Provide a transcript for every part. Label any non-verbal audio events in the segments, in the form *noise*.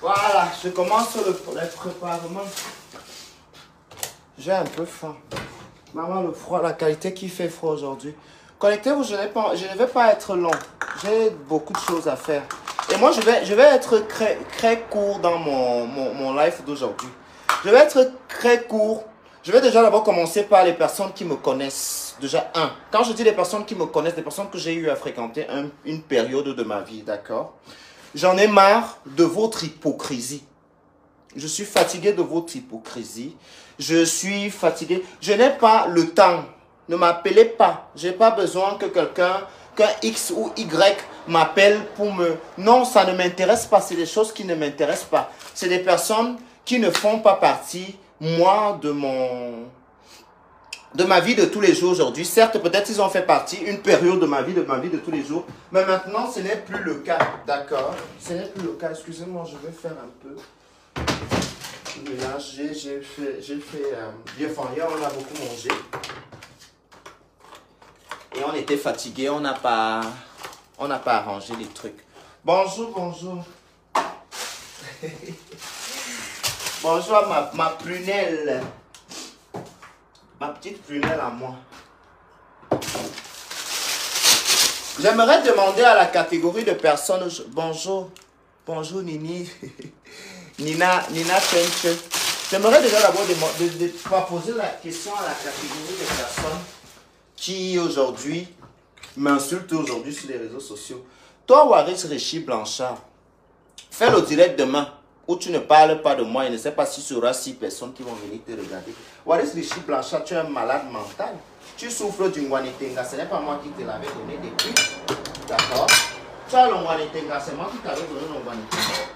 Voilà, je commence le, le préparement. J'ai un peu faim. Maman, le froid, la qualité qui fait froid aujourd'hui. Connectez-vous, je, ne vais pas être long. J'ai beaucoup de choses à faire. Et moi, je vais, je vais être très, très court dans mon, mon, mon live d'aujourd'hui. Je vais être très court. Je vais déjà d'abord commencer par les personnes qui me connaissent. Déjà, un. Quand je dis les personnes qui me connaissent, les personnes que j'ai eu à fréquenter un- une période de ma vie, d'accord? J'en ai marre de votre hypocrisie. Je suis fatigué de votre hypocrisie. Je suis fatigué. Je n'ai pas le temps. Ne m'appelez pas. Je n'ai pas besoin que quelqu'un, qu'un X ou Y m'appelle pour me... Non, ça ne m'intéresse pas. C'est des choses qui ne m'intéressent pas. C'est des personnes qui ne font pas partie, moi, de mon... De ma vie de tous les jours aujourd'hui. Certes, peut-être ils ont fait partie, une période de ma vie, de ma vie de tous les jours. Mais maintenant, ce n'est plus le cas. D'accord Ce n'est plus le cas. Excusez-moi, je vais faire un peu ménage. J'ai fait, j'ai fait, euh, enfin, hier on a beaucoup mangé. Et on était fatigué, on n'a pas, on n'a pas arrangé les trucs. Bonjour, bonjour. *laughs* bonjour ma prunelle. Ma petite prunelle à moi. J'aimerais demander à la catégorie de personnes. Bonjour. Bonjour Nini. *laughs* Nina, Nina Fenche. J'aimerais déjà d'abord de, de- poser la question à la catégorie de personnes qui aujourd'hui m'insultent aujourd'hui sur les réseaux sociaux. Toi, Waris Richi Blanchard, fais le direct demain où tu ne parles pas de moi. Je ne sais pas si tu auras six personnes qui vont venir te regarder. Waris Richi Blanchard, tu es un malade mental. Tu souffres du Nguanetenga. Ce n'est pas moi qui te l'avais donné depuis. D'accord? Tu as le. C'est moi qui t'avais donné le.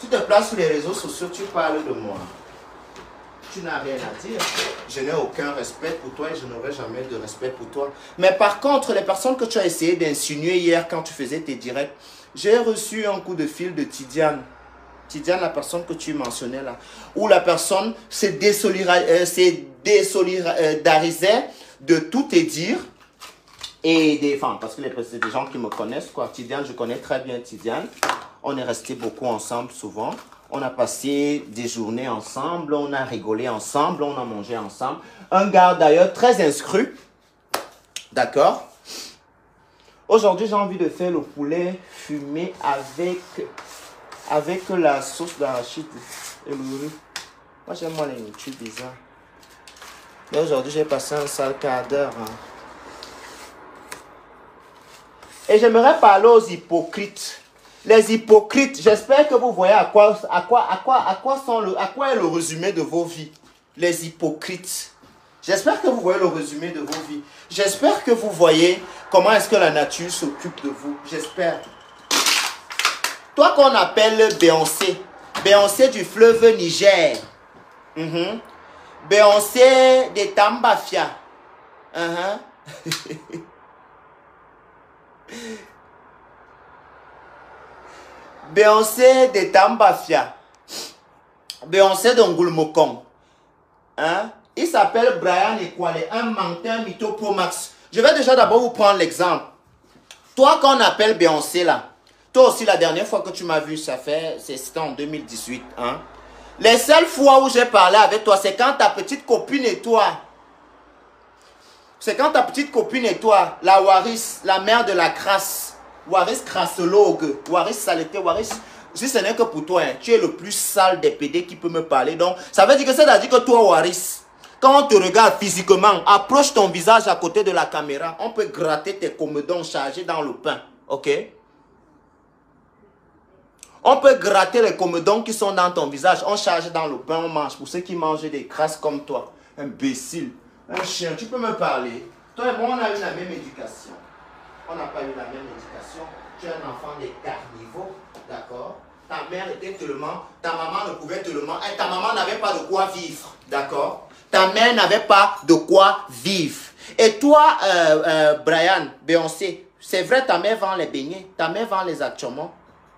Tu te places sur les réseaux sociaux, tu parles de moi. Tu n'as rien à dire. Je n'ai aucun respect pour toi et je n'aurai jamais de respect pour toi. Mais par contre, les personnes que tu as essayé d'insinuer hier quand tu faisais tes directs, j'ai reçu un coup de fil de Tidiane. Tidiane, la personne que tu mentionnais là, où la personne se désolira- euh, désolidarisait de tout te dire et des parce que c'est des gens qui me connaissent quoi. Tidiane, je connais très bien Tidiane. On est resté beaucoup ensemble souvent. On a passé des journées ensemble, on a rigolé ensemble, on a mangé ensemble. Un gars d'ailleurs très inscrit. D'accord? Aujourd'hui, j'ai envie de faire le poulet fumé avec, avec la sauce d'arachide et le riz. Moi, j'aime moi les nourritures bizarres. Mais aujourd'hui, j'ai passé un sale quart d'heure. hein. Et j'aimerais parler aux hypocrites. Les hypocrites, j'espère que vous voyez à quoi, à quoi, à quoi, à quoi, sont le, à quoi est le résumé de vos vies. Les hypocrites. J'espère que vous voyez le résumé de vos vies. J'espère que vous voyez comment est-ce que la nature s'occupe de vous. J'espère. Toi qu'on appelle Beyoncé. Beyoncé du fleuve Niger. Mhm. Beyoncé de Tambafia. Mhm. *laughs* Beyoncé de Tambafia. Beyoncé de Ngulmokong. Hein? Il s'appelle Brian Equale, un menteur mytho pro max. Je vais déjà d'abord vous prendre l'exemple. Toi, qu'on appelle Beyoncé là, toi aussi, la dernière fois que tu m'as vu, ça fait, c'était en 2018. Hein? Les seules fois où j'ai parlé avec toi, c'est quand ta petite copine et toi, c'est quand ta petite copine et toi, la Waris, la mère de la crasse, Waris crassologue, Waris saleté, Waris, si ce n'est que pour toi, hein, tu es le plus sale des PD qui peut me parler. Donc, ça veut dire que c'est-à-dire que toi, Waris, quand on te regarde physiquement, approche ton visage à côté de la caméra, on peut gratter tes commodons chargés dans le pain. Ok? On peut gratter les commodons qui sont dans ton visage. On charge dans le pain, on mange. Pour ceux qui mangent des crasses comme toi. Imbécile. Un chien, tu peux me parler. Toi et moi, on a eu la même éducation. On n'a pas eu la même éducation. Tu es un enfant des carnivores, d'accord? Ta mère était tellement... Ta maman ne pouvait tellement... Et ta maman n'avait pas de quoi vivre, d'accord? Ta mère n'avait pas de quoi vivre. Et toi, euh, euh, Brian, Beyoncé, c'est vrai, ta mère vend les beignets, ta mère vend les achomons.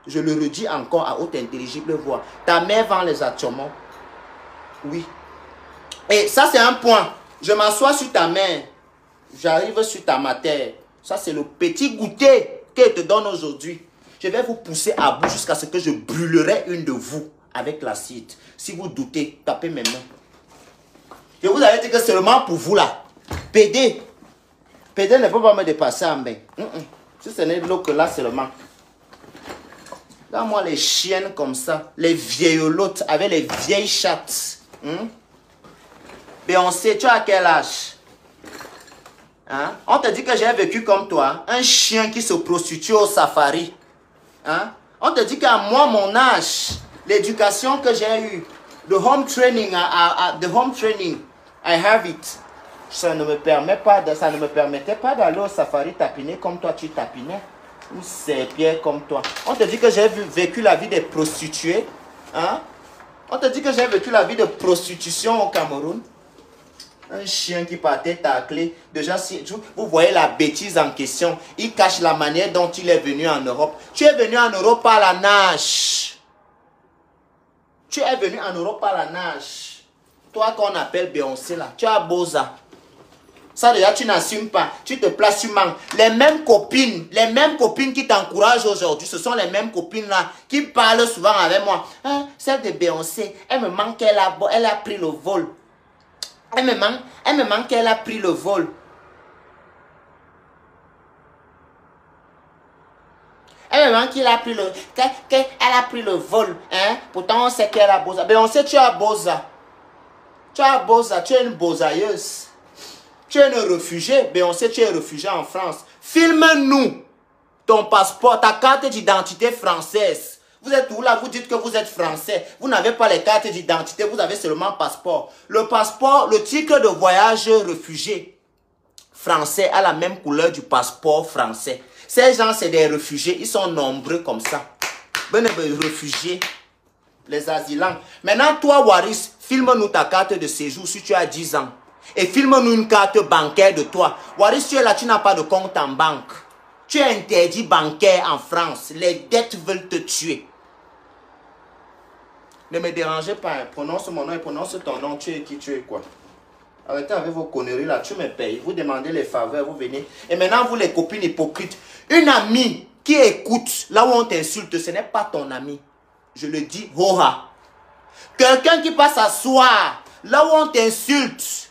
Je le redis encore à haute intelligible voix. Ta mère vend les achomons. Oui. Et ça, c'est un point. Je m'assois sur ta main. J'arrive sur ta matière. Ça, c'est le petit goûter qu'elle te donne aujourd'hui. Je vais vous pousser à bout jusqu'à ce que je brûlerai une de vous avec l'acide. Si vous doutez, tapez mes mains. Je vous avais dit que seulement pour vous là. PD. PD ne peut pas me dépasser en bain. Si ce n'est l'eau que là seulement. Moi, les chiennes comme ça, les vieillottes avec les vieilles chattes. Hein? Beyoncé, tu as quel âge? Hein? On te dit que j'ai vécu comme toi, un chien qui se prostitue au safari. Hein? On te dit qu'à moi, mon âge, l'éducation que j'ai eue, the home training, the home training, I have it. Ça ne me permet pas ça ne me permettait pas d'aller au safari tapiner comme toi tu tapinais. Ou c'est pierre comme toi. On te dit que j'ai vécu la vie des prostituées. Hein? On te dit que j'ai vécu la vie de prostitution au Cameroun. Un chien qui partait tacler. Déjà, si vous voyez la bêtise en question, il cache la manière dont il est venu en Europe. Tu es venu en Europe par la nage. Tu es venu en Europe par la nage. Toi qu'on appelle Beyoncé là, tu as Boza. Ça déjà, tu n'assumes pas. Tu te places, tu manques. Les mêmes copines, les mêmes copines qui t'encouragent aujourd'hui, ce sont les mêmes copines-là qui parlent souvent avec moi. Hein, celle de Beyoncé, elle me manque, elle a, elle a pris le vol. Elle me manque, elle me manque, elle a pris le vol. Elle me manque qu'il a pris le, qu'elle a pris le vol. Hein? Pourtant, on sait qu'elle a Boza. Beyoncé, tu as Boza. Tu as Boza, tu es une bozailleuse. Tu es un réfugié. Beyoncé, tu es réfugié en France. Filme-nous ton passeport, ta carte d'identité française. Vous êtes où là? Vous dites que vous êtes français. Vous n'avez pas les cartes d'identité, vous avez seulement passeport. Le passeport, le titre de voyage réfugié français a la même couleur du passeport français. Ces gens, c'est des réfugiés. Ils sont nombreux comme ça. Ben, réfugiés, les asilants. Maintenant, toi, Waris, filme-nous ta carte de séjour si tu as 10 ans et filme-nous une carte bancaire de toi. Waris, tu es là, tu n'as pas de compte en banque. Tu es interdit bancaire en France. Les dettes veulent te tuer. Ne me dérangez pas. Prononce mon nom et prononce ton nom. Tu es qui tu es quoi? Arrêtez avec vos conneries là. Tu me payes. Vous demandez les faveurs, vous venez. Et maintenant, vous les copines hypocrites. Une amie qui écoute là où on t'insulte, ce n'est pas ton ami. Je le dis, hoha. Quelqu'un qui passe à soir là où on t'insulte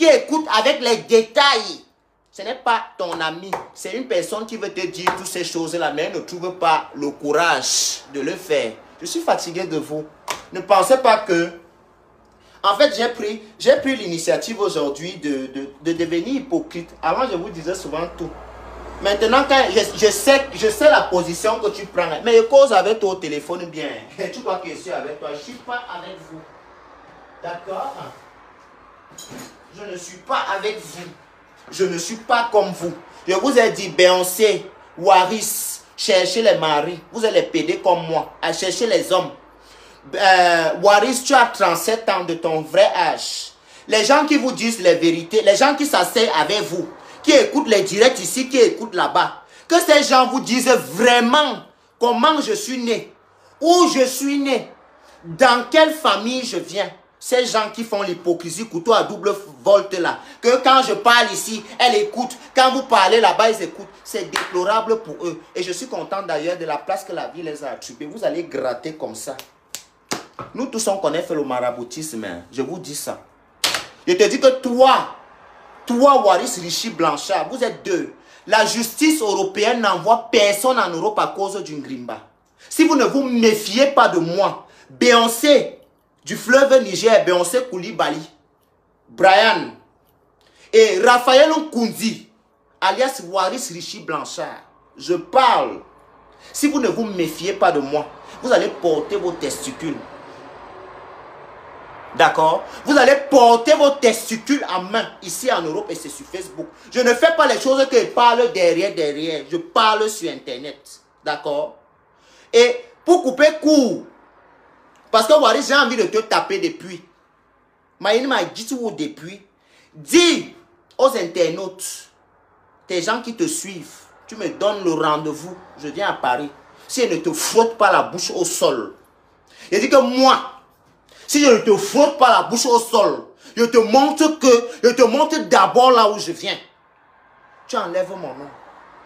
qui écoute avec les détails. Ce n'est pas ton ami, c'est une personne qui veut te dire toutes ces choses-là, mais ne trouve pas le courage de le faire. Je suis fatigué de vous. Ne pensez pas que... En fait, j'ai pris, j'ai pris l'initiative aujourd'hui de, de, devenir hypocrite. Avant, je vous disais souvent tout. Maintenant, quand je, sais, je sais la position que tu prends, mais je cause avec toi au téléphone bien. Tu crois que je suis avec toi. Je ne suis pas avec vous. D'accord? Je ne suis pas avec vous. Je ne suis pas comme vous. Je vous ai dit, Beyoncé, Waris, cherchez les maris. Vous allez péder comme moi, à chercher les hommes. Euh, Waris, tu as 37 ans de ton vrai âge. Les gens qui vous disent les vérités, les gens qui s'asseyent avec vous, qui écoutent les directs ici, qui écoutent là-bas, que ces gens vous disent vraiment comment je suis né, où je suis né, dans quelle famille je viens. Ces gens qui font l'hypocrisie, couteau à double volte là, que quand je parle ici, elle écoute. Quand vous parlez là-bas, ils écoutent. C'est déplorable pour eux. Et je suis content d'ailleurs de la place que la vie les a attribuée. Vous allez gratter comme ça. Nous tous, on connaît le maraboutisme. Hein. Je vous dis ça. Je te dis que toi, toi, Waris Rishi Blanchard, vous êtes deux. La justice européenne n'envoie personne en Europe à cause d'une grimba. Si vous ne vous méfiez pas de moi, Beyoncé, du fleuve Niger, Beyoncé Koulibaly, Brian et Raphaël Nkunzi, alias Waris Rishi Blanchard. Je parle. Si vous ne vous méfiez pas de moi, vous allez porter vos testicules. D'accord? Vous allez porter vos testicules en main ici en Europe et c'est sur Facebook. Je ne fais pas les choses que je parle derrière, derrière. Je parle sur Internet. D'accord? Et pour couper court, parce que Waris, j'ai envie de te taper depuis. Maïni m'a dit tout depuis. Dis aux internautes, tes gens qui te suivent, tu me donnes le rendez-vous, je viens à Paris. Si elle ne te frotte pas la bouche au sol. Il dit que moi, si je ne te frotte pas la bouche au sol, je te montre que, je te montre d'abord là où je viens. tu enlèves mon nom.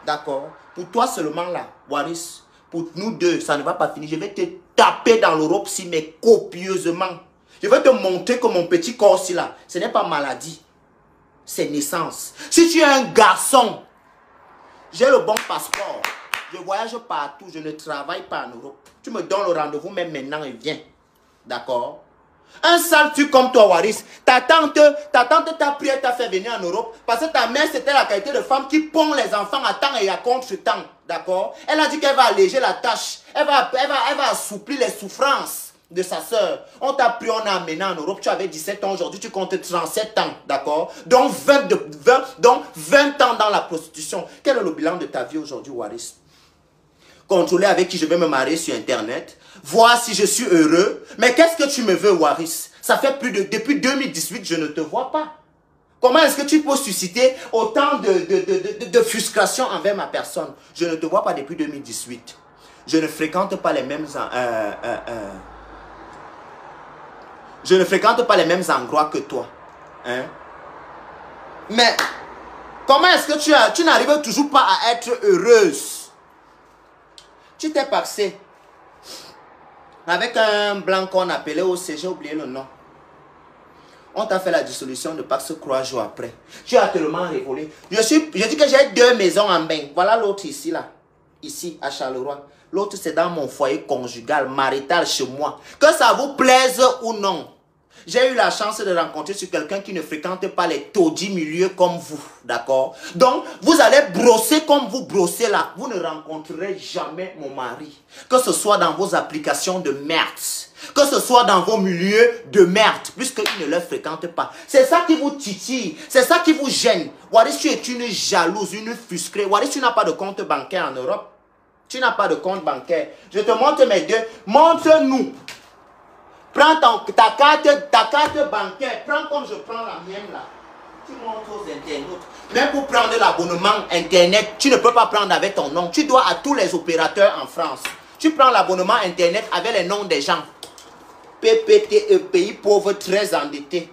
D'accord? Pour toi seulement là, Waris, pour nous deux, ça ne va pas finir. Je vais te taper dans l'Europe si, mais copieusement. Je vais te montrer que mon petit corps ci là, ce n'est pas maladie, c'est naissance. Si tu es un garçon, j'ai le bon passeport, je voyage partout, je ne travaille pas en Europe. Tu me donnes le rendez-vous même maintenant et viens. D'accord? Un sale truc comme toi, Waris. Ta tante, ta tante t'a pris et t'a fait venir en Europe parce que ta mère, c'était la qualité de femme qui pond les enfants à temps et à contre temps. D'accord? Elle a dit qu'elle va alléger la tâche. Elle va, elle, va, elle va assouplir les souffrances de sa soeur. On t'a pris, on a amené en Europe. Tu avais 17 ans, aujourd'hui tu comptes 37 ans. D'accord? Donc 20, de, 20, donc 20 ans dans la prostitution. Quel est le bilan de ta vie aujourd'hui, Waris? Contrôler avec qui je vais me marier sur Internet voir si je suis heureux. Mais qu'est-ce que tu me veux, Waris? Ça fait plus de... Depuis 2018, je ne te vois pas. Comment est-ce que tu peux susciter autant de, de, de, frustration envers ma personne? Je ne te vois pas depuis 2018. Je ne fréquente pas les mêmes... Euh, euh, euh, je ne fréquente pas les mêmes endroits que toi. Hein? Mais comment est-ce que tu, tu n'arrives toujours pas à être heureuse? Tu t'es passé avec un blanc qu'on appelait aussi, j'ai oublié le nom. On t'a fait la dissolution de Pax croix jours après. Tu as tellement révolé. Je, suis, je dis que j'ai deux maisons en bain. Voilà l'autre ici, là. Ici, à Charleroi. L'autre, c'est dans mon foyer conjugal, marital, chez moi. Que ça vous plaise ou non. J'ai eu la chance de rencontrer sur quelqu'un qui ne fréquente pas les taudis milieux comme vous, d'accord? Donc, vous allez brosser comme vous brossez là. Vous ne rencontrerez jamais mon mari. Que ce soit dans vos applications de merde, que ce soit dans vos milieux de merde, puisqu'il ne le fréquente pas. C'est ça qui vous titille, c'est ça qui vous gêne. Waris, tu es une jalouse, une frustrée. Waris, tu n'as pas de compte bancaire en Europe. Tu n'as pas de compte bancaire. Je te montre mes deux. Montre-nous Prends ta, carte, ta carte bancaire, prends comme je prends la mienne là. Tu montres aux internautes. Même pour prendre l'abonnement Internet, tu ne peux pas prendre avec ton nom. Tu dois à tous les opérateurs en France. Tu prends l'abonnement Internet avec les noms des gens. PPTE, pays pauvre, très endetté.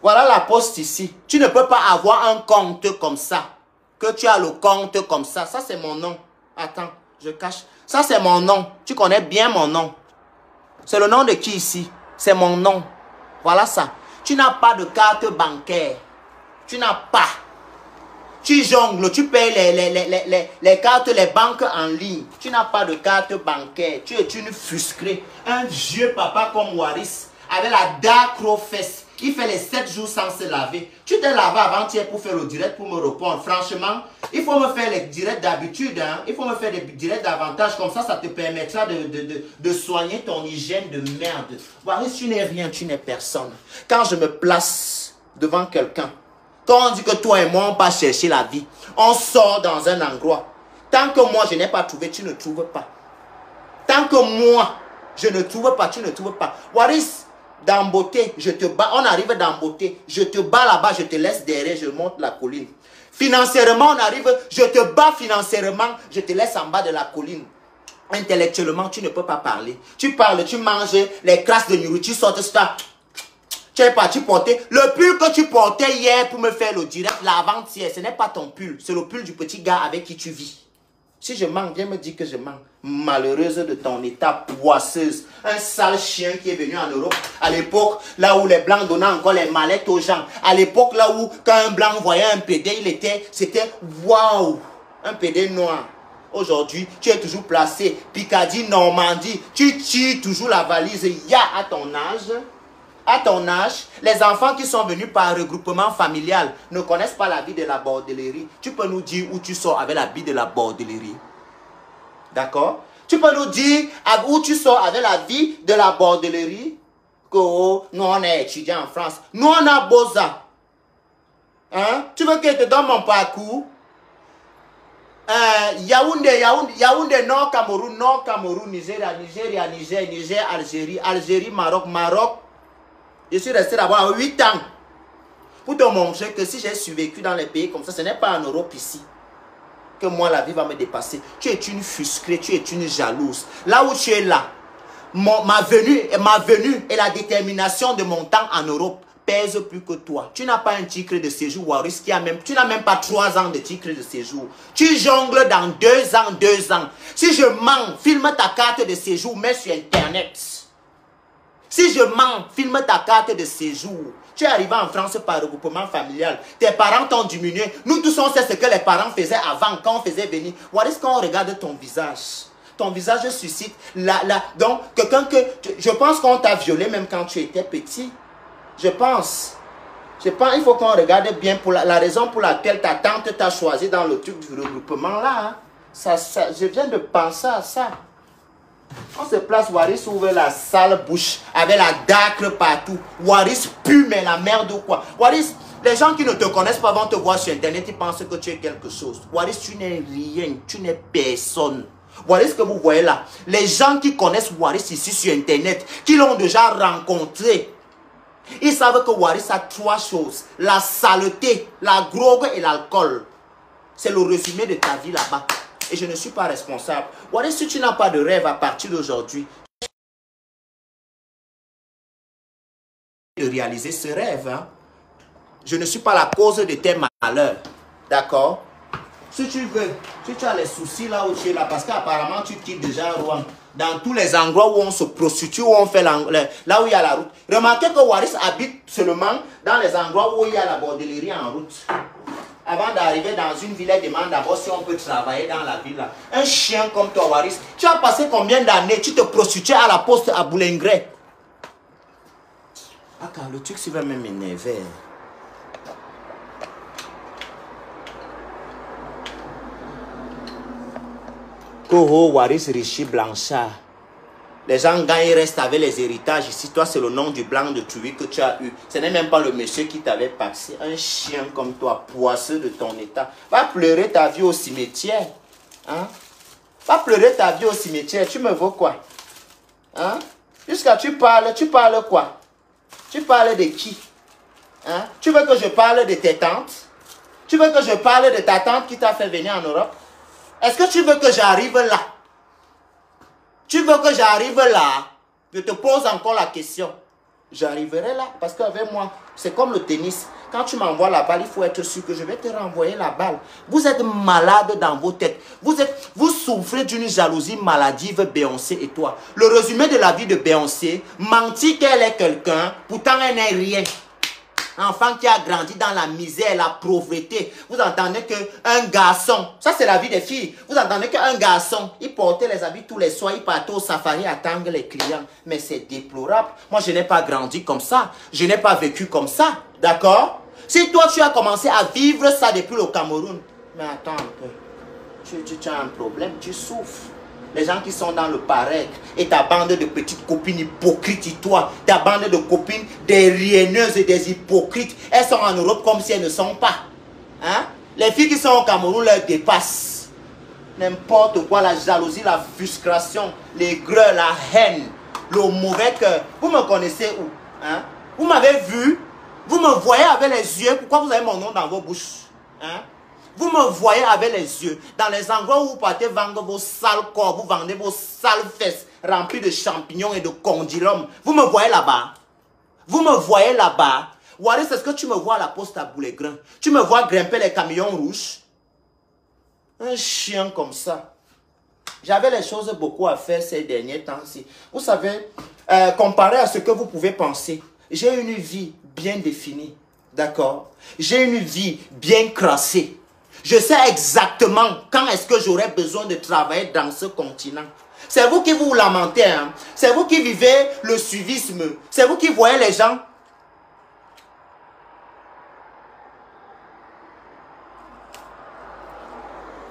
Voilà la poste ici. Tu ne peux pas avoir un compte comme ça. Que tu as le compte comme ça. Ça, c'est mon nom. Attends je cache. Ça, c'est mon nom. Tu connais bien mon nom. C'est le nom de qui ici? C'est mon nom. Voilà ça. Tu n'as pas de carte bancaire. Tu n'as pas. Tu jongles, tu payes les, les, les, les, cartes, les banques en ligne. Tu n'as pas de carte bancaire. Tu es une frustrée. Un vieux papa comme Waris, avec la dark il fait les 7 jours sans se laver. Tu t'es lavé avant-hier pour faire le direct, pour me répondre. Franchement, il faut me faire les directs d'habitude. Hein. Il faut me faire des directs davantage. Comme ça, ça te permettra de, de, de, soigner ton hygiène de merde. Si tu n'es rien, tu n'es personne. Quand je me place devant quelqu'un, quand on dit que toi et moi, on va chercher la vie, on sort dans un endroit. Tant que moi, je n'ai pas trouvé, tu ne trouves pas. Tant que moi, je ne trouve pas, tu ne trouves pas. Waris, beauté, je te bats. On arrive beauté, je te bats là-bas, je te laisse derrière, je monte la colline. Financièrement, on arrive, je te bats financièrement, je te laisse en bas de la colline. Intellectuellement, tu ne peux pas parler. Tu parles, tu manges les crasses de nourriture, tu sortes ça. Tu es parti porter le pull que tu portais hier pour me faire le direct, l'avant-hier. Ce n'est pas ton pull, c'est le pull du petit gars avec qui tu vis. Si je manque, viens me dire que je manque. Malheureuse de ton état poisseuse. Un sale chien qui est venu en Europe. À l'époque, là où les blancs donnaient encore les mallettes aux gens. À l'époque, là où, quand un blanc voyait un PD, il était, c'était waouh. Un PD noir. Aujourd'hui, tu es toujours placé. Picardie, Normandie. Tu tires toujours la valise. Il y a à ton âge à ton âge, les enfants qui sont venus par regroupement familial ne connaissent pas la vie de la bordellerie. Tu peux nous dire où tu sors avec la vie de la bordellerie. D'accord? Tu peux nous dire où tu sors avec la vie de la bordellerie Que oh, nous, on est étudiants en France. Nous, on a Boza. Hein? Tu veux que je te donne mon parcours? Euh, Yaoundé, Yaoundé, Yaoundé, Nord Cameroun, Nord Cameroun, Nigeria, Nigeria, Niger, Niger, Algérie, Algérie, Maroc, Maroc, je suis resté là-bas 8 ans. Pour te montrer que si j'ai survécu dans les pays comme ça, ce n'est pas en Europe ici que moi la vie va me dépasser. Tu es une frustrée, tu es une jalouse. Là où tu es là, ma, venue, ma venue et la détermination de mon temps en Europe pèse plus que toi. Tu n'as pas un titre de séjour, même, tu n'as même pas trois ans de titre de séjour. Tu jongles dans deux ans, deux ans. Si je mens, filme ta carte de séjour, mets sur Internet. Si je mens, filme ta carte de séjour. Tu es arrivé en France par regroupement familial. Tes parents t'ont diminué. Nous tous, on sait ce que les parents faisaient avant, quand on faisait venir. Waris, quand on regarde ton visage, ton visage suscite la, la, donc quelqu'un que je pense qu'on t'a violé même quand tu étais petit. Je pense. Je pense il faut qu'on regarde bien pour la, raison pour laquelle ta tante t'a choisi dans le truc du regroupement là. Hein. Ça, ça, je viens de penser à ça. On se place, Waris ouvre la sale bouche avec la dacre partout. Waris pue, la merde ou quoi? Waris, les gens qui ne te connaissent pas vont te voir sur internet, ils pensent que tu es quelque chose. Waris, tu n'es rien, tu n'es personne. Waris que vous voyez là. Les gens qui connaissent Waris ici sur internet, qui l'ont déjà rencontré, ils savent que Waris a trois choses. La saleté, la drogue et l'alcool. C'est le résumé de ta vie là-bas. Et je ne suis pas responsable. Waris, si tu n'as pas de rêve à partir d'aujourd'hui, de réaliser ce rêve. Hein? Je ne suis pas la cause de tes malheurs. D'accord? Si tu veux, si tu as les soucis là où tu es là, parce qu'apparemment tu quittes déjà Rouen, dans tous les endroits où on se prostitue, où on fait là où il y a la route. Remarquez que Waris habite seulement dans les endroits où il y a la bordellerie en route. Avant d'arriver dans une ville, elle demande d'abord si on peut travailler dans la ville. Un chien comme toi, Waris, tu as passé combien d'années? Tu te prostituais à la poste à Boulingray. Ah, car le truc, ça va même m'énerver. Koro Waris Rishi Blanchard. Les gens gagnent, restent avec les héritages. Ici, toi, c'est le nom du blanc de tuer que tu as eu. Ce n'est même pas le monsieur qui t'avait passé. Un chien comme toi, poisseux de ton état. Va pleurer ta vie au cimetière. Hein? Va pleurer ta vie au cimetière. Tu me vois quoi? Hein? Jusqu'à tu parles, tu parles quoi? Tu parles de qui? Hein? Tu veux que je parle de tes tantes? Tu veux que je parle de ta tante qui t'a fait venir en Europe? Est-ce que tu veux que j'arrive là? Tu veux que j'arrive là? Je te pose encore la question. J'arriverai là parce qu'avec moi, c'est comme le tennis. Quand tu m'envoies la balle, il faut être sûr que je vais te renvoyer la balle. Vous êtes malade dans vos têtes. Vous, êtes, vous souffrez d'une jalousie maladive, Beyoncé et toi. Le résumé de la vie de Beyoncé, mentir qu'elle est quelqu'un, pourtant elle n'est rien enfant qui a grandi dans la misère, la pauvreté. Vous entendez qu'un garçon, ça c'est la vie des filles, vous entendez qu'un garçon, il portait les habits tous les soirs, il partait au safari attendre les clients. Mais c'est déplorable. Moi, je n'ai pas grandi comme ça. Je n'ai pas vécu comme ça. D'accord? Si toi, tu as commencé à vivre ça depuis le Cameroun, mais attends un peu. Tu, tu as un problème, tu souffres les gens qui sont dans le pareil et ta bande de petites copines hypocrites, toi, ta bande de copines des rienneuses et des hypocrites, elles sont en Europe comme si elles ne sont pas. Hein? Les filles qui sont au Cameroun leur dépassent. N'importe quoi, la jalousie, la frustration, les greux, la haine, le mauvais cœur. Vous me connaissez où? Hein? Vous m'avez vu? Vous me voyez avec les yeux? Pourquoi vous avez mon nom dans vos bouches? Hein? Vous me voyez avec les yeux. Dans les endroits où vous partez vendre vos sales corps, vous vendez vos sales fesses remplies de champignons et de condylome. Vous me voyez là-bas. Vous me voyez là-bas. Waris, est-ce que tu me vois à la poste à Boulet-Grain Tu me vois grimper les camions rouges Un chien comme ça. J'avais les choses beaucoup à faire ces derniers temps-ci. Vous savez, euh, comparé à ce que vous pouvez penser, j'ai une vie bien définie. D'accord? J'ai une vie bien crassée. Je sais exactement quand est-ce que j'aurai besoin de travailler dans ce continent. C'est vous qui vous lamentez. Hein? C'est vous qui vivez le suivisme. C'est vous qui voyez les gens.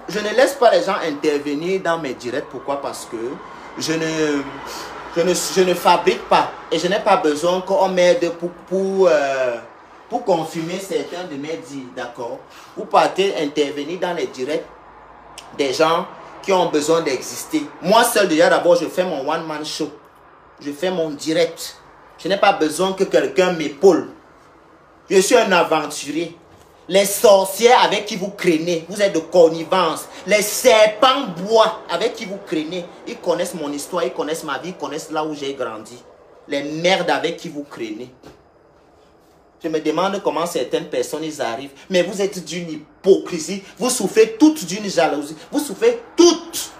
Je ne laisse pas les gens intervenir dans mes directs. Pourquoi? Parce que je ne, je ne, je ne fabrique pas. Et je n'ai pas besoin qu'on m'aide pour... euh, pour confirmer certains de mes dits, d'accord Vous partez intervenir dans les directs des gens qui ont besoin d'exister. Moi seul déjà d'abord je fais mon one man show. Je fais mon direct. Je n'ai pas besoin que quelqu'un m'épaule. Je suis un aventurier. Les sorciers avec qui vous craignez, vous êtes de connivence. Les serpents bois avec qui vous craignez, ils connaissent mon histoire, ils connaissent ma vie, ils connaissent là où j'ai grandi. Les merdes avec qui vous craignez. Je me demande comment certaines personnes y arrivent. Mais vous êtes d'une hypocrisie. Vous souffrez toutes d'une jalousie. Vous souffrez toutes,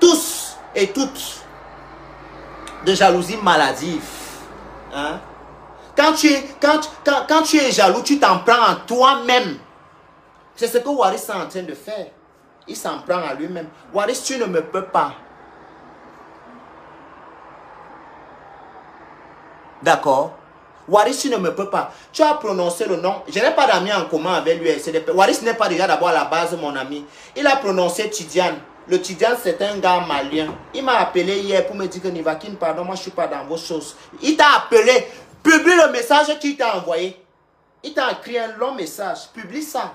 tous et toutes de jalousie maladive. Hein? Quand, tu es, quand, quand, quand tu es jaloux, tu t'en prends à toi-même. C'est ce que Waris est en train de faire. Il s'en prend à lui-même. Waris, tu ne me peux pas. D'accord? Waris, ne me peux pas. Tu as prononcé le nom. Je n'ai pas d'amis en commun avec lui. Waris n'est pas déjà d'abord à la base mon ami. Il a prononcé Tidiane. Le Tidiane, c'est un gars malien. Il m'a appelé hier pour me dire que Nivakin, pardon, moi je ne suis pas dans vos choses. Il t'a appelé. Publie le message qu'il t'a envoyé. Il t'a écrit un long message. Publie ça.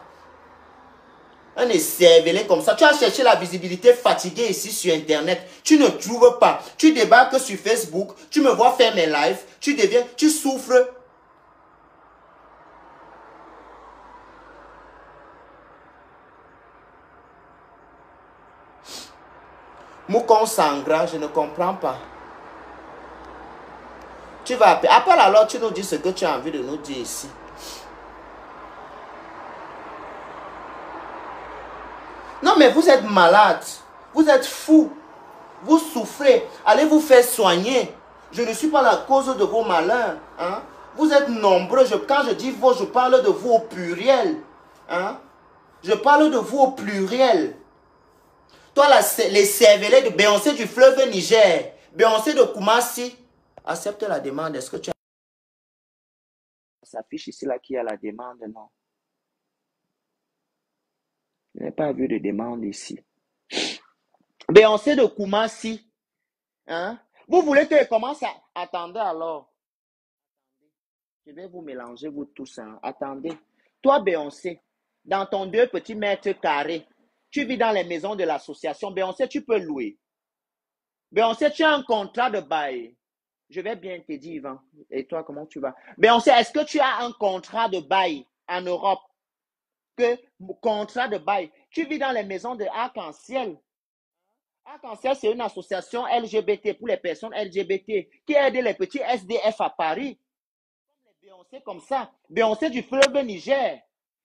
Un écervelé comme ça. Tu as cherché la visibilité fatiguée ici sur Internet. Tu ne trouves pas. Tu débarques sur Facebook. Tu me vois faire mes lives. Tu deviens, tu souffres. Moukon Sangra, je ne comprends pas. Tu vas appeler. Appelle alors, tu nous dis ce que tu as envie de nous dire ici. Non, mais vous êtes malade. Vous êtes fou. Vous souffrez. Allez vous faire soigner. Je ne suis pas la cause de vos malheurs. Hein? Vous êtes nombreux. Je, quand je dis vous, je parle de vous au pluriel. Hein? Je parle de vous au pluriel. Toi, les cervelets de Beyoncé du fleuve Niger, Beyoncé de Kumasi, accepte la demande. Est-ce que tu as... Ça s'affiche ici là qui a la demande, non? Je n'ai pas vu de demande ici. Beyoncé de Kumasi. Hein? Vous voulez que je commence à... Attendez alors? Je vais vous mélanger, vous tous. Hein. Attendez. Toi, Beyoncé, dans ton deux petits mètres carrés, tu vis dans les maisons de l'association. Beyoncé, tu peux louer. Beyoncé, tu as un contrat de bail. Je vais bien te dire, Yvan. Et toi, comment tu vas? Beyoncé, est-ce que tu as un contrat de bail en Europe? Que contrat de bail. Tu vis dans les maisons de Arc-en-Ciel. Arc-en-Ciel, c'est une association LGBT pour les personnes LGBT qui aide les petits SDF à Paris. Beyoncé comme ça. Beyoncé du fleuve Niger.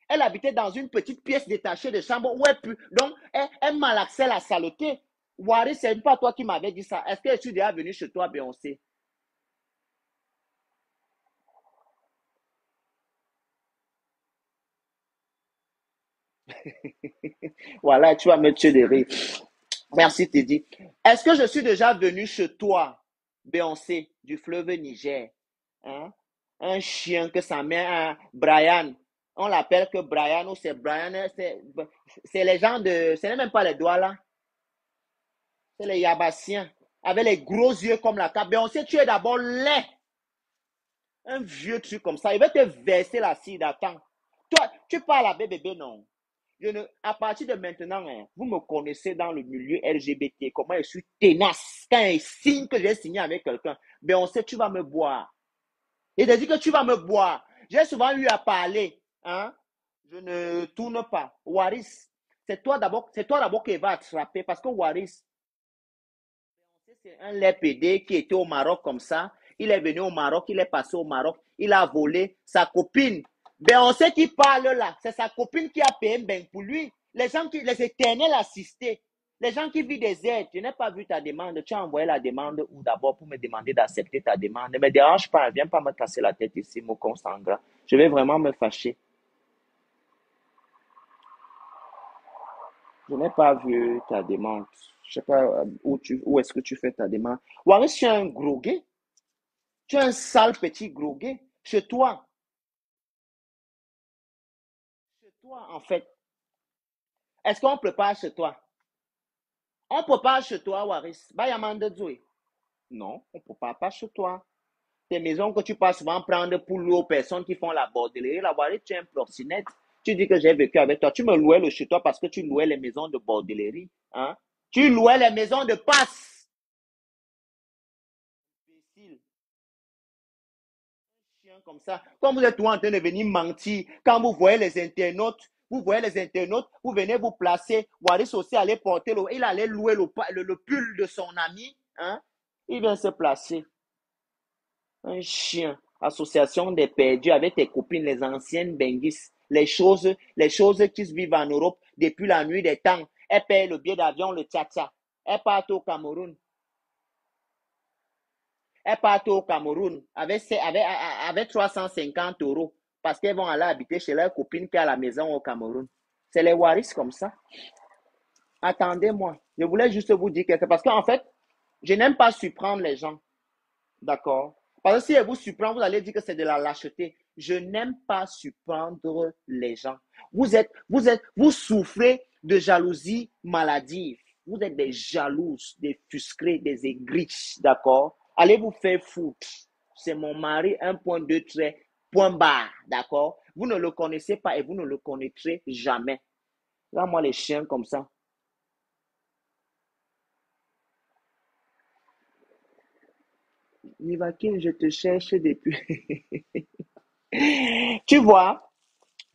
Elle habitait dans une petite pièce détachée de chambre où elle pu. Donc, elle, elle malaxait la saleté. Wari, c'est pas toi qui m'avais dit ça. Est-ce que je suis déjà venu chez toi, Beyoncé? *laughs* voilà, tu vas me tuer de rire. Merci, Teddy. Est-ce que je suis déjà venu chez toi, Beyoncé, du fleuve Niger? Hein? Un chien que sa mère, Brian, on l'appelle que Brian ou c'est Brian, c'est les gens de, ce n'est même pas les doigts là. C'est les Yabassiens, avec les gros yeux comme la cape. Beyoncé, tu es d'abord laid. Un vieux truc comme ça. Il va te verser l'acide. Attends. Toi, tu parles à bébé, non? Je ne, à partir de maintenant, hein, vous me connaissez dans le milieu LGBT, comment je suis tenace. Quand il signe que j'ai signé avec quelqu'un, Beyoncé, tu vas me boire. Il te dit que tu vas me boire. J'ai souvent eu à parler. Hein? Je ne tourne pas. Waris, c'est toi d'abord, c'est toi d'abord qui va attraper parce que Waris, c'est un LPD qui était au Maroc comme ça. Il est venu au Maroc, il est passé au Maroc, il a volé sa copine. Ben, on sait qui parle là. C'est sa copine qui a payé bain pour lui. Les gens qui, les éternels assistés. Les gens qui vivent des aides, je n'ai pas vu ta demande. Tu as envoyé la demande ou d'abord pour me demander d'accepter ta demande. Ne me dérange pas, viens pas me casser la tête ici, mon consanguin. Je vais vraiment me fâcher. Je n'ai pas vu ta demande. Je sais pas euh, où, tu, où est-ce que tu fais ta demande. Waris, tu es un gros. Tu es un sale petit gros gay. Chez toi. Toi, en fait. Est-ce qu'on prépare chez toi? On prépare chez toi, Waris. Non, on ne prépare pas chez toi. Tes maisons que tu passes souvent prendre pour louer aux personnes qui font la bordellerie, la Waris, tu es un proxénète. Tu dis que j'ai vécu avec toi. Tu me louais le chez toi parce que tu louais les maisons de bordellerie. Hein? Tu louais les maisons de passe. Comme ça. Quand vous êtes tout en train de venir mentir, quand vous voyez les internautes, vous voyez les internautes, vous venez vous placer. Waris aussi allait porter, le, il allait louer le, pull de son ami. Hein? Il vient se placer. Un chien Association des perdus avec tes copines, les anciennes benguis, les choses, les choses qui se vivent en Europe depuis la nuit des temps. Elle paye le billet d'avion, le tcha-tcha. Elle part au Cameroun. Elle part au Cameroun avec, avec, avec 350 euros parce qu'elles vont aller habiter chez leur copine qui à la maison au Cameroun. C'est les Waris comme ça. Attendez-moi. Je voulais juste vous dire quelque chose. Parce qu'en fait, je n'aime pas surprendre les gens. D'accord? Parce que si elle vous surprend, vous allez dire que c'est de la lâcheté. Je n'aime pas surprendre les gens. Vous êtes, vous êtes, vous souffrez de jalousie maladive. Vous êtes des jalouses, des fusqués, des aigris, d'accord? Allez vous faire foutre. C'est mon mari, un point de trait, point barre, d'accord? Vous ne le connaissez pas et vous ne le connaîtrez jamais. Là, moi, les chiens comme ça. Nivakin, je te cherche depuis. *laughs* tu vois,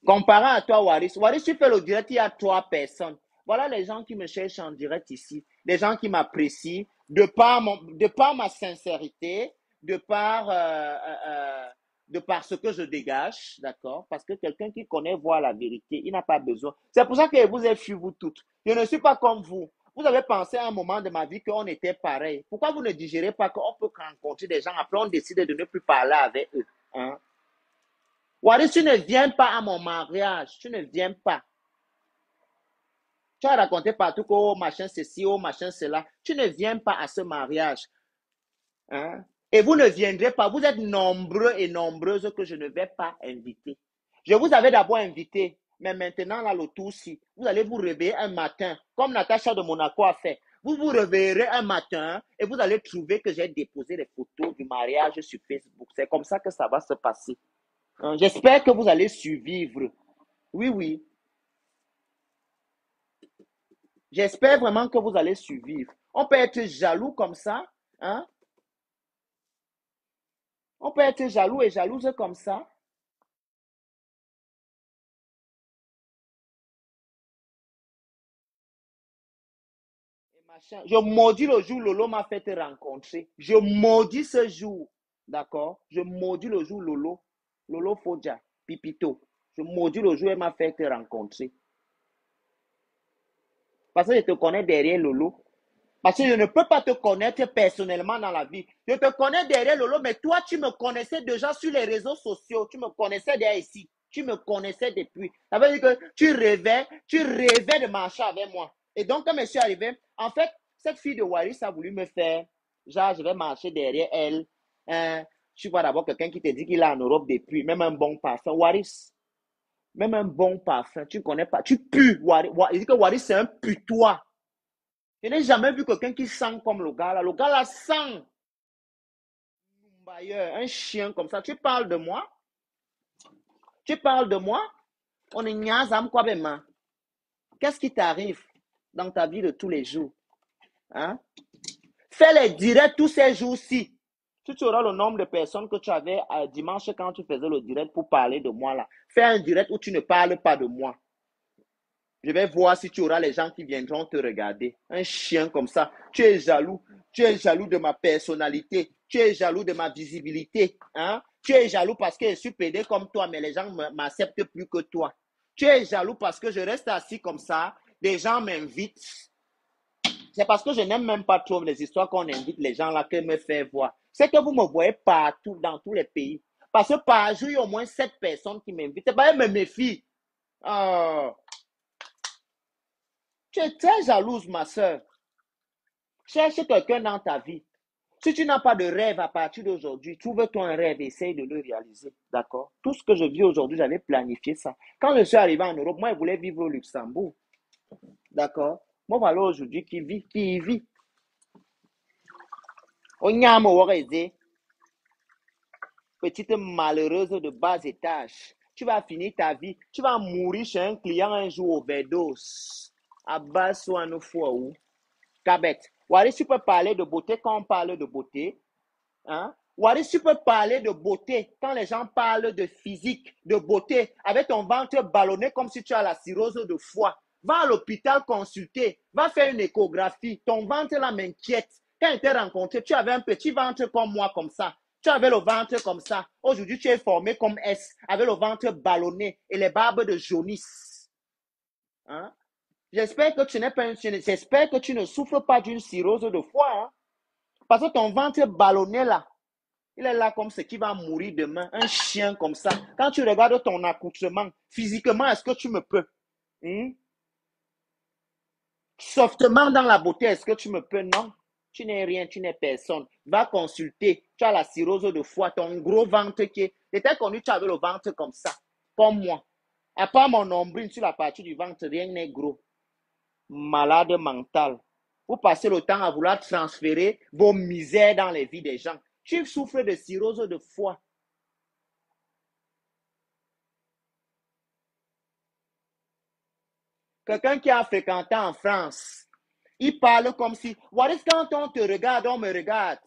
comparé à toi, Waris, Waris, tu fais le direct, il y a trois personnes. Voilà les gens qui me cherchent en direct ici. Les gens qui m'apprécient de par, ma sincérité, de par, euh, euh, euh, de par ce que je dégage, d'accord? Parce que quelqu'un qui connaît voit la vérité, il n'a pas besoin. C'est pour ça que vous êtes fui, vous toutes. Je ne suis pas comme vous. Vous avez pensé à un moment de ma vie qu'on était pareil. Pourquoi vous ne digérez pas qu'on peut rencontrer des gens, après on décide de ne plus parler avec eux hein? Tu ne viens pas à mon mariage. Tu ne viens pas. Tu as raconté partout que oh, machin ceci, oh, machin cela. Tu ne viens pas à ce mariage. Hein? Et vous ne viendrez pas. Vous êtes nombreux et nombreuses que je ne vais pas inviter. Je vous avais d'abord invité, mais maintenant, là, le tout si, vous allez vous réveiller un matin, comme Natacha de Monaco a fait. Vous vous réveillerez un matin et vous allez trouver que j'ai déposé les photos du mariage sur Facebook. C'est comme ça que ça va se passer. Hein, j'espère que vous allez survivre. Oui, oui. J'espère vraiment que vous allez survivre. On peut être jaloux comme ça. Hein? On peut être jaloux et jalouse comme ça. Je maudis le jour où Lolo m'a fait te rencontrer. Je maudis ce jour. D'accord? Je maudis le jour Lolo. Lolo Fodja, Pipito. Je maudis le jour où elle m'a fait te rencontrer. Parce que je te connais derrière Lolo. Parce que je ne peux pas te connaître personnellement dans la vie. Je te connais derrière Lolo, mais toi, tu me connaissais déjà sur les réseaux sociaux. Tu me connaissais déjà ici. Tu me connaissais depuis. Ça veut dire que tu rêvais, tu rêvais de marcher avec moi. Et donc, quand je suis arrivé, en fait, cette fille de Waris a voulu me faire, genre, je vais marcher derrière elle. Hein, tu vois d'abord quelqu'un qui te dit qu'il est en Europe depuis, même un bon parfum. Waris, même un bon parfum, tu ne connais pas, tu pues. Waris, il dit que Waris, c'est un putois. Je n'ai jamais vu quelqu'un qui sent comme le gars là. Le gars là sent. Un chien comme ça. Tu parles de moi? Tu parles de moi? On est quoi ben Qu'est-ce qui t'arrive dans ta vie de tous les jours? Hein? Fais les directs tous ces jours-ci. Tu auras le nombre de personnes que tu avais euh, dimanche quand tu faisais le direct pour parler de moi là. Fais un direct où tu ne parles pas de moi. Je vais voir si tu auras les gens qui viendront te regarder. Un chien comme ça. Tu es jaloux. Tu es jaloux de ma personnalité. Tu es jaloux de ma visibilité. Hein? Tu es jaloux parce que je suis pédé comme toi, mais les gens ne m'acceptent plus que toi. Tu es jaloux parce que je reste assis comme ça. Des gens m'invitent. C'est parce que je n'aime même pas trop les histoires qu'on invite les gens là que me fait voir. C'est que vous me voyez partout, dans tous les pays. Parce que par jour, il y a au moins sept personnes qui m'invitent. C'est pas me méfient. Oh. Tu es très jalouse, ma soeur. Cherche quelqu'un dans ta vie. Si tu n'as pas de rêve à partir d'aujourd'hui, trouve-toi un rêve, essaye de le réaliser. D'accord? Tout ce que je vis aujourd'hui, j'avais planifié ça. Quand je suis arrivé en Europe, moi, je voulais vivre au Luxembourg. D'accord? Moi, voilà aujourd'hui qui vit, qui y vit. Petite malheureuse de bas étage. Tu vas finir ta vie. Tu vas mourir chez un client un jour au overdose. Abbas ou Kabet. Waris, tu peux parler de beauté quand on parle de beauté. Hein? Tu peux parler de beauté quand les gens parlent de physique, de beauté, avec ton ventre ballonné comme si tu as la cirrhose de foie. Va à l'hôpital consulter, va faire une échographie. Ton ventre là m'inquiète. Quand je t'ai rencontré, tu avais un petit ventre comme moi, comme ça. Tu avais le ventre comme ça. Aujourd'hui, tu es formé comme S, avec le ventre ballonné et les barbes de jaunisse. Hein? J'espère que tu n'es pas j'espère que tu ne souffres pas d'une cirrhose de foie. Hein? Parce que ton ventre ballonné là, il est là comme ce qui va mourir demain. Un chien comme ça. Quand tu regardes ton accoutrement, physiquement, est-ce que tu me peux? Hmm? Softement dans la beauté, est-ce que tu me peux? Non. Tu n'es rien, tu n'es personne. Va consulter. Tu as la cirrhose de foie, ton gros ventre qui est. J'étais connu, tu avais le ventre comme ça, comme moi. À part mon nombril sur la partie du ventre, rien n'est gros. Malade mental. Vous passez le temps à vouloir transférer vos misères dans les vies des gens. Tu souffres de cirrhose de foie. Quelqu'un qui a fréquenté en France, il parle comme si, what is quand on te regarde, on me regarde.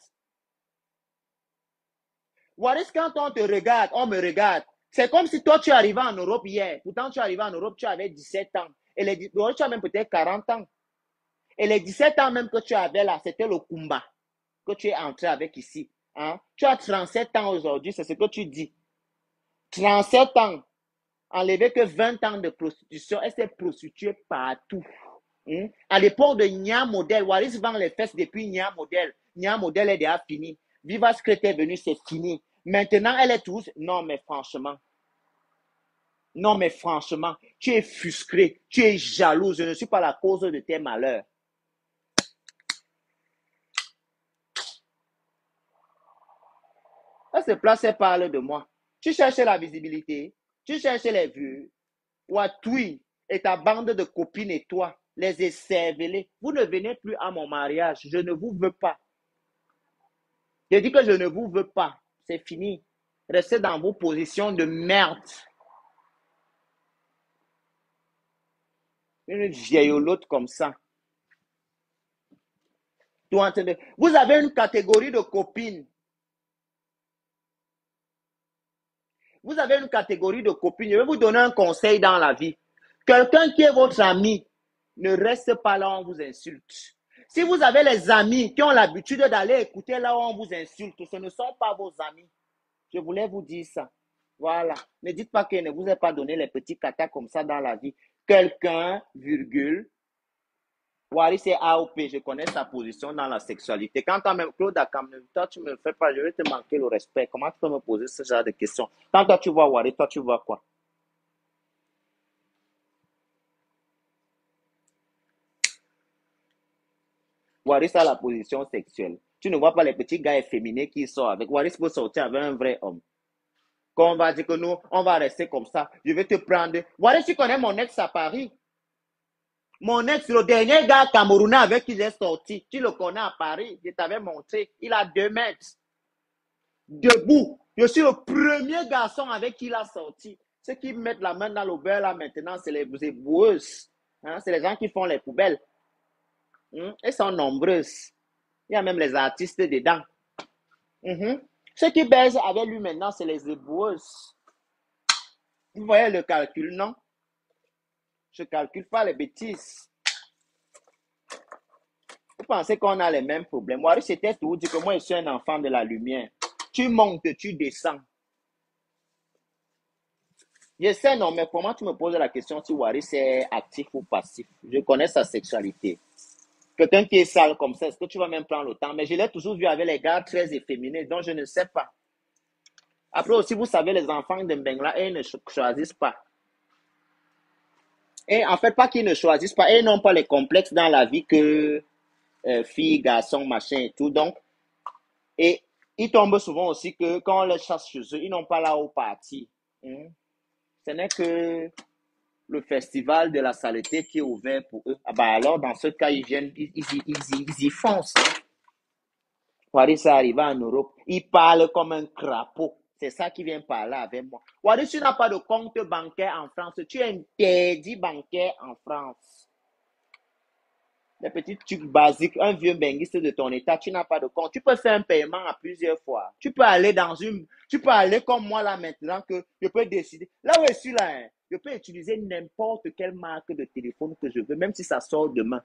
What is quand on te regarde, on me regarde. C'est comme si toi, tu arrivais en Europe hier. Pourtant, tu arrivais en Europe, tu avais 17 ans. Et les, tu as même peut-être 40 ans. Et les 17 ans même que tu avais là, c'était le Kumba que tu es entré avec ici. Hein? Tu as 37 ans aujourd'hui, c'est ce que tu dis. 37 ans. Enlever que 20 ans de prostitution, elle s'est prostituée partout. Hein? À l'époque de Nia Modèle, Waris vend les fesses depuis Nia Modèle. Nia Modèle est déjà fini. Viva Secret est venu, c'est fini. Maintenant, elle est tous. Non, mais franchement. Non, mais franchement, tu es frustré, tu es jaloux. Je ne suis pas la cause de tes malheurs. Elle se place et parle de moi. Tu cherches la visibilité, tu cherches les vues. Watui et ta bande de copines et toi, les écervelés, vous ne venez plus à mon mariage. Je ne vous veux pas. Je dis que je ne vous veux pas. C'est fini. Restez dans vos positions de merde. Une vieillolotte comme ça. Vous avez une catégorie de copines Vous avez une catégorie de copines. Je vais vous donner un conseil dans la vie. Quelqu'un qui est votre ami, ne reste pas là où on vous insulte. Si vous avez les amis qui ont l'habitude d'aller écouter là où on vous insulte, ce ne sont pas vos amis. Je voulais vous dire ça. Voilà. Ne dites pas qu'il ne vous a pas donné les petits catas comme ça dans la vie. Quelqu'un, virgule, Wari, c'est AOP. Je connais sa position dans la sexualité. Quand toi, même Claude toi, tu me fais pas, je vais te manquer le respect. Comment tu peux me poser ce genre de questions? Quand toi, tu vois Wari, toi, tu vois quoi? Wari, c'est la position sexuelle. Tu ne vois pas les petits gars efféminés qui sortent avec. Waris peut sortir avec un vrai homme. Quand on va dire que nous, on va rester comme ça, je vais te prendre. Waris, tu connais mon ex à Paris. Mon ex, le dernier gars camerounais avec qui j'ai sorti, tu le connais à Paris, je t'avais montré, il a deux mètres. Debout. Je suis le premier garçon avec qui il a sorti. Ceux qui mettent la main dans le beurre là maintenant, c'est les boueuses. Hein? C'est les gens qui font les poubelles. Hein? Elles sont nombreuses. Il y a même les artistes dedans. Mm Ceux qui baisent avec lui maintenant, c'est les éboueuses. Vous voyez le calcul, non? Je ne calcule pas les bêtises. Vous pensez qu'on a les mêmes problèmes? Moi, c'était tout dire que moi, je suis un enfant de la lumière. Tu montes, tu descends. Je sais, non, mais comment tu me poses la question si Waris est actif ou passif? Je connais sa sexualité. Quelqu'un qui est sale comme ça, est-ce que tu vas même prendre le temps? Mais je l'ai toujours vu avec les gars très efféminés, donc je ne sais pas. Après aussi, vous savez, les enfants de Mbengla, ils ne choisissent pas. Et en fait, pas qu'ils ne choisissent pas, ils n'ont pas les complexes dans la vie que euh, filles, garçons, machin et tout. Donc, et ils tombent souvent aussi que quand on les chasse chez eux, ils n'ont pas là où partir. Hmm? Ce n'est que le festival de la saleté qui est ouvert pour eux. Ah bah alors, dans ce cas, ils viennent, ils, ils, ils, y foncent. Hein. ça arrive en Europe. Ils parlent comme un crapaud. C'est ça qui vient par là avec moi. Wadi, tu n'as pas de compte bancaire en France. Tu es interdit bancaire en France. Les petits trucs basiques, un vieux benguiste de ton état, tu n'as pas de compte. Tu peux faire un paiement à plusieurs fois. Tu peux aller dans une, tu peux aller comme moi là maintenant que je peux décider. Là où je suis là, hein, je peux utiliser n'importe quelle marque de téléphone que je veux, même si ça sort demain.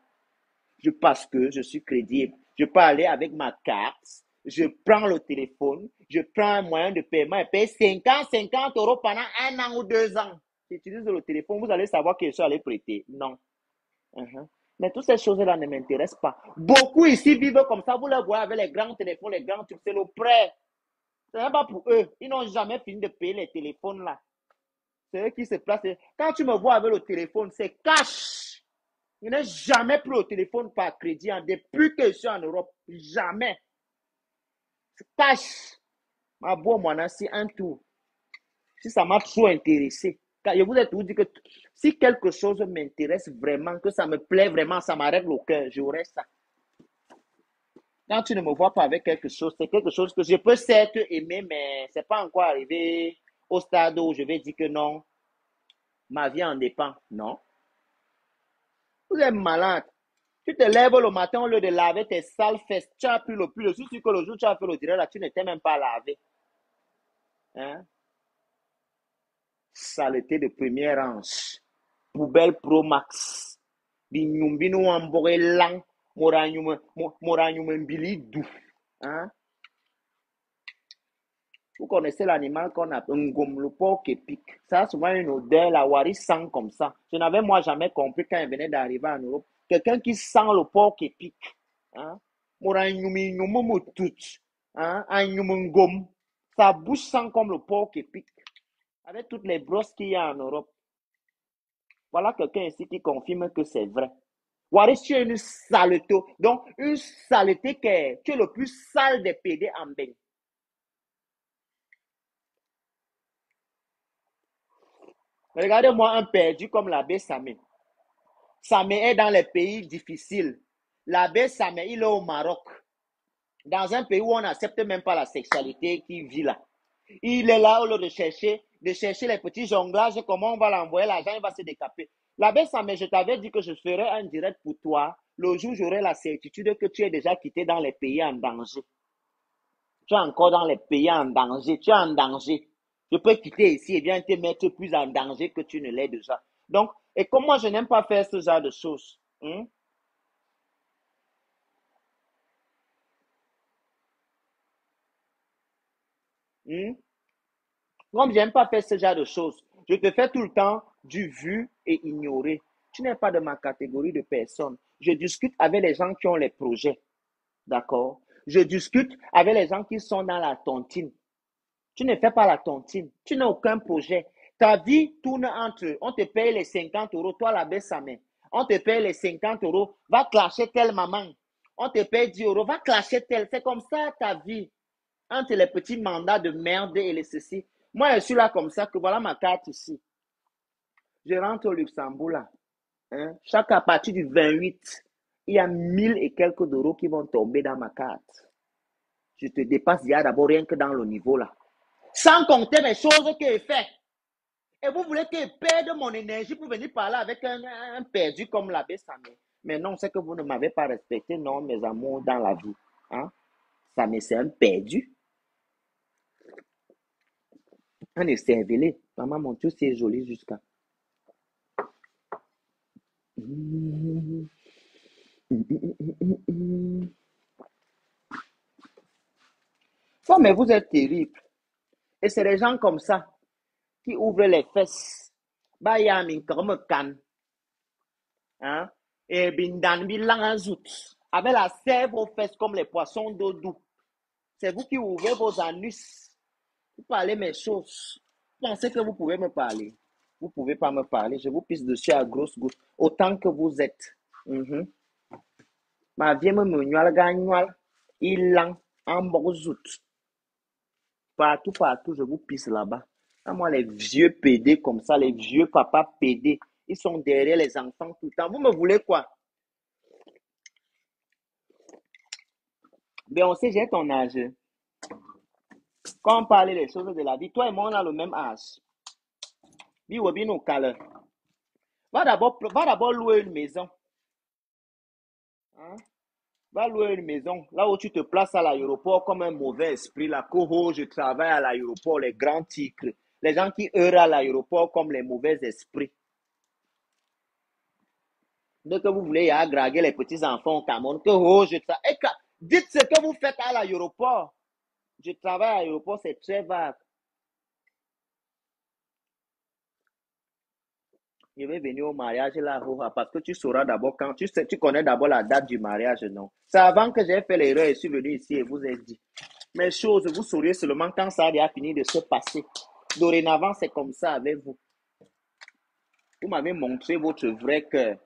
Je, parce que je suis crédible. Je peux aller avec ma carte je prends le téléphone, je prends un moyen de paiement et paye 50, 50 euros pendant un an ou deux ans. J'utilise le téléphone, vous allez savoir que je suis allé prêter. Non. Uh-huh. Mais toutes ces choses-là ne m'intéressent pas. Beaucoup ici vivent comme ça. Vous les voyez avec les grands téléphones, les grands trucs, c'est le prêt. Ce n'est pas pour eux. Ils n'ont jamais fini de payer les téléphones là. C'est eux qui se placent. Quand tu me vois avec le téléphone, c'est cash. Je n'ai jamais pris le téléphone par crédit hein, depuis que je suis en Europe. Jamais. C'est cash. Ma bonne moi, c'est un tour. Si ça m'a trop intéressé. Je vous ai tout dit que si quelque chose m'intéresse vraiment, que ça me plaît vraiment, ça m'arrête le cœur, j'aurai ça. Quand tu ne me vois pas avec quelque chose, c'est quelque chose que je peux certes aimer, mais ce n'est pas encore arrivé au stade où je vais dire que non, ma vie en dépend. Non. Vous êtes malade. Tu te lèves le matin au lieu de laver tes sales fesses. Tu as pris le plus. Le souci que le jour tu as fait le direct, là, tu n'étais même pas lavé. Hein? Saleté de première hanche. Poubelle Pro Max. Binyumbinu ambore lang. Moranyume mbili du. Hein? Vous connaissez l'animal qu'on appelle un qui pique. Ça a souvent une odeur, la wari sent comme ça. Je n'avais moi jamais compris quand il venait d'arriver en Europe. Quelqu'un qui sent le porc pique. Hein? Hein? Sa bouche sent comme le porc qui pique. Avec toutes les brosses qu'il y a en Europe. Voilà quelqu'un ici qui confirme que c'est vrai. Wari, tu es une saleté. Donc, une saleté qui est, tu es le plus sale des PD en bain. Regardez-moi un perdu comme l'abbé Samé. Samé est dans les pays difficiles. L'abbé Samé, il est au Maroc. Dans un pays où on n'accepte même pas la sexualité qui vit là. Il est là au lieu de chercher, de chercher les petits jonglages, comment on va l'envoyer, l'argent, il va se décaper. L'abbé Samé, je t'avais dit que je ferais un direct pour toi le jour où j'aurai la certitude que tu es déjà quitté dans les pays en danger. Tu es encore dans les pays en danger, tu es en danger. Je peux quitter ici et bien te mettre plus en danger que tu ne l'es déjà. Donc, et comme moi, je n'aime pas faire ce genre de choses. Hein? Hmm? Comme pas faire ce genre de choses, je te fais tout le temps du vu et ignoré. Tu n'es pas de ma catégorie de personnes. Je discute avec les gens qui ont les projets. D'accord? Je discute avec les gens qui sont dans la tontine. Tu ne fais pas la tontine. Tu n'as aucun projet. Ta vie tourne entre, on te paye les 50 euros, toi la baisse sa main. On te paye les 50 euros, va clasher telle maman. On te paye 10 euros, va clasher telle. C'est comme ça ta vie. Entre les petits mandats de merde et les ceci. Moi, je suis là comme ça, que voilà ma carte ici. Je rentre au Luxembourg là. Hein? Chaque à partir du 28, il y a 1000 et quelques euros qui vont tomber dans ma carte. Je te dépasse il y a d'abord rien que dans le niveau là sans compter les choses que j'ai fait. Et vous voulez je perde mon énergie pour venir parler avec un, perdu comme l'abbé Samé. Mais non, c'est que vous ne m'avez pas respecté, non, mes amours, dans la vie. Hein? Samé, c'est un perdu. Un écervelé. Maman, mon Dieu, c'est joli jusqu'à. Oh, mais vous êtes terrible. Et c'est des gens comme ça qui ouvrent les fesses. Bah, y a comme can. Hein? Et bindan bilan zout. Avec la sève aux fesses comme les poissons d'eau doux. C'est vous qui ouvrez vos anus. Vous parlez mes choses. Pensez que vous pouvez me parler? Vous ne pouvez pas me parler. Je vous pisse dessus à grosse goutte. Autant que vous êtes. Mm Ma vie me me gagnol. Il en. Partout, partout, je vous pisse là-bas. Moi, les vieux PD comme ça, les vieux papas PD, ils sont derrière les enfants tout le temps. Vous me voulez quoi? Ben, on sait, j'ai ton âge. Quand on parlait des choses de la vie, toi et moi, on a le même âge. Va d'abord, va d'abord louer une maison. Hein? Va louer une maison, là où tu te places à l'aéroport comme un mauvais esprit, la coho, je travaille à l'aéroport, les grands tigres, les gens qui heurent à l'aéroport comme les mauvais esprits. Dès que vous voulez y draguer les petits enfants au Cameroun, que oh, je travaille. Dites ce que vous faites à l'aéroport. Je travaille à l'aéroport, c'est très vague. Je vais venir au mariage là, parce que tu sauras d'abord quand tu sais, tu connais d'abord la date du mariage, non. C'est avant que j'ai fait l'erreur je suis venu ici et vous ai dit. Mais choses, vous saurez seulement quand ça a fini de se passer. Dorénavant, c'est comme ça avec vous. Vous m'avez montré votre vrai cœur.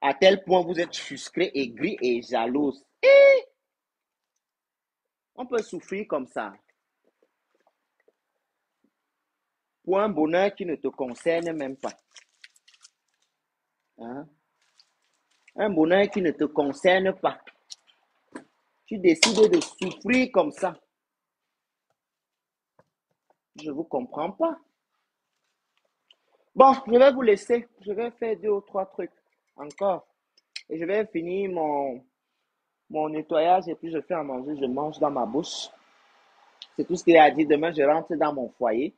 À tel point vous êtes frustré, aigri et jalouse. Et on peut souffrir comme ça. Un bonheur qui ne te concerne même pas? Hein? Un bonheur qui ne te concerne pas. Tu décides de souffrir comme ça. Je ne vous comprends pas. Bon, je vais vous laisser. Je vais faire deux ou trois trucs encore. Et je vais finir mon, mon nettoyage et puis je fais à manger. Je mange dans ma bouche. C'est tout ce qu'il a dit. Demain, je rentre dans mon foyer.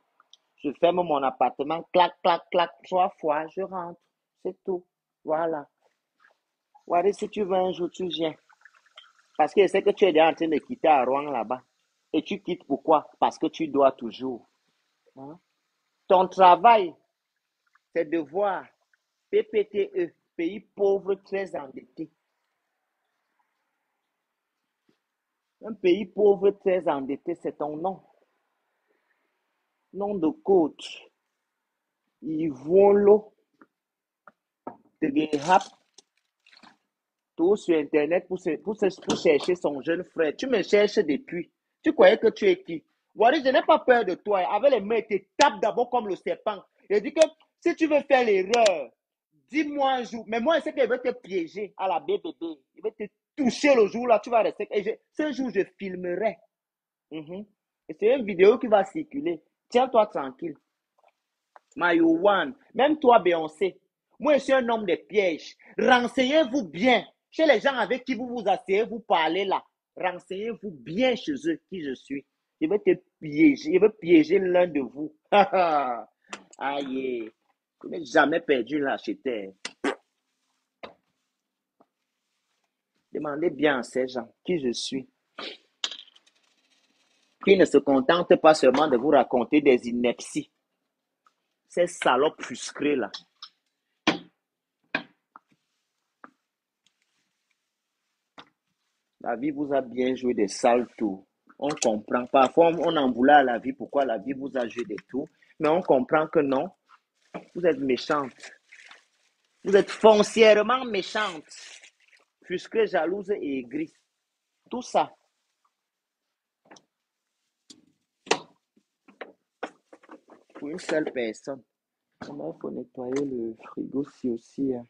Je ferme mon appartement. Clac, clac, clac. Trois fois, je rentre. C'est tout. Voilà. Voilà, si tu veux un jour, tu viens. Parce que c'est que tu es déjà en train de quitter à Rouen là-bas. Et tu quittes pourquoi? Parce que tu dois toujours. Hein? Ton travail, c'est de voir PPTE, pays pauvre très endetté. Un pays pauvre très endetté, c'est ton nom. Nom de coach. Yvonlo. Tegehap. Tout sur Internet pour, pour, pour chercher son jeune frère. Tu me cherches depuis. Tu croyais que tu es qui? Wari, je n'ai pas peur de toi. Avec les mains, tu tapes d'abord comme le serpent. Il dit que si tu veux faire l'erreur, dis-moi un jour. Mais moi, je sais qu'il veut te piéger à la BBB. Il veut te toucher le jour là, tu vas rester. Et ce jour, je filmerai. Mhm. Et c'est une vidéo qui va circuler. Tiens-toi tranquille. One. Même toi, Beyoncé. Moi, je suis un homme de piège. Renseignez-vous bien. Chez les gens avec qui vous vous asseyez, vous parlez là. Renseignez-vous bien chez eux qui je suis. Il veut te piéger. Il veut piéger l'un de vous. *laughs* Aïe. Je n'ai jamais perdu l'acheteur. Demandez bien à ces gens qui je suis. Ne se contentent pas seulement de vous raconter des inepties. Ces salopes frustrés là. La vie vous a bien joué des sales tours. On comprend. Parfois, on en voulait la vie pourquoi la vie vous a joué des tours? Mais on comprend que non. Vous êtes méchante. Vous êtes foncièrement méchante. Puisque jalouse et aigrie. Tout ça. Une seule personne. Comment il faut nettoyer le frigo si aussi. Hein?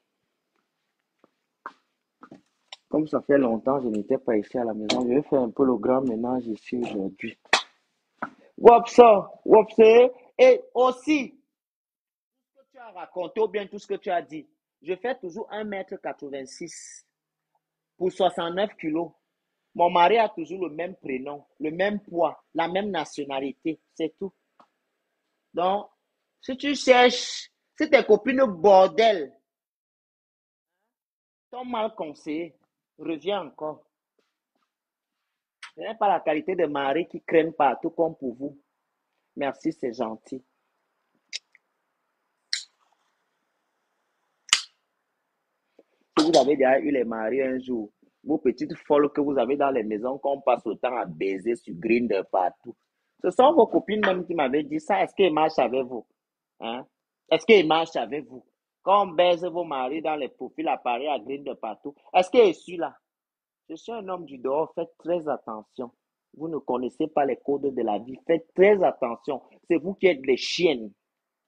Comme ça fait longtemps, je n'étais pas ici à la maison. Je vais faire un peu le grand ménage ici aujourd'hui. Wopsa, wopsa. Et aussi, ce que tu as raconté ou bien tout ce que tu as dit, je fais toujours 1m86 pour 69 kilos. Mon mari a toujours le même prénom, le même poids, la même nationalité, c'est tout. Donc, si tu cherches, si tes copines bordel t'ont mal conseillé, reviens encore. Ce n'est pas la qualité de mari qui craignent partout comme pour vous. Merci, c'est gentil. Si vous avez déjà eu les maris un jour, vos petites folles que vous avez dans les maisons qu'on passe temps à baiser sur Grinder partout. Ce sont vos copines même qui m'avaient dit ça. Est-ce qu'ils marchent avec vous? Hein? Est-ce qu'ils marchent avec vous? Quand on baise vos maris dans les profils appareils à Grinder partout, est-ce qu'il est celui-là? Je suis un homme du dehors, faites très attention. Vous ne connaissez pas les codes de la vie. Faites très attention. C'est vous qui êtes les chiennes.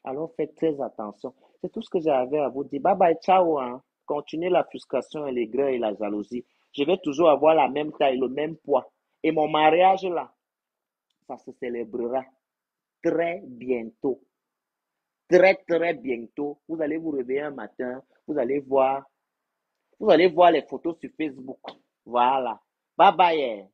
Alors faites très attention. C'est tout ce que j'avais à vous dire. Bye bye, ciao. Hein. Continuez la frustration et les et la jalousie. Je vais toujours avoir la même taille, le même poids. Et mon mariage là, se célébrera très bientôt. Très, très bientôt. Vous allez vous réveiller un matin. Vous allez voir. Vous allez voir les photos sur Facebook. Voilà. Bye bye. Eh.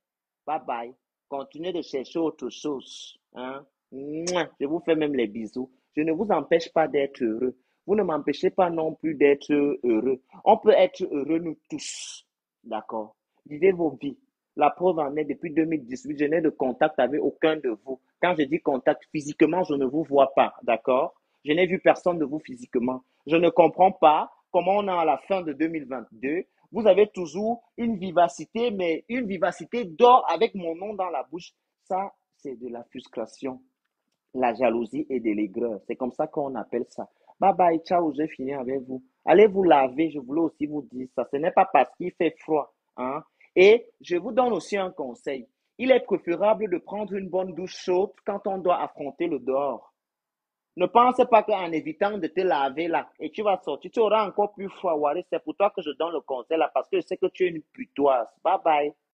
Bye bye. Continuez de chercher autre chose. Hein? Je vous fais même les bisous. Je ne vous empêche pas d'être heureux. Vous ne m'empêchez pas non plus d'être heureux. On peut être heureux nous tous. D'accord. Vivez vos vies. La preuve en est, depuis 2018, je n'ai de contact avec aucun de vous. Quand je dis contact physiquement, je ne vous vois pas. D'accord? Je n'ai vu personne de vous physiquement. Je ne comprends pas comment on est à la fin de 2022. Vous avez toujours une vivacité, mais une vivacité d'or avec mon nom dans la bouche. Ça, c'est de la frustration, la jalousie et de l'aigreur. C'est comme ça qu'on appelle ça. Bye bye, ciao, j'ai fini avec vous. Allez vous laver, je voulais aussi vous dire ça. Ce n'est pas parce qu'il fait froid. Hein? Et je vous donne aussi un conseil. Il est préférable de prendre une bonne douche chaude quand on doit affronter le dehors. Ne pense pas qu'en évitant de te laver là, et tu vas sortir, tu auras encore plus froid. C'est pour toi que je donne le conseil là, parce que je sais que tu es une putoise. Bye bye.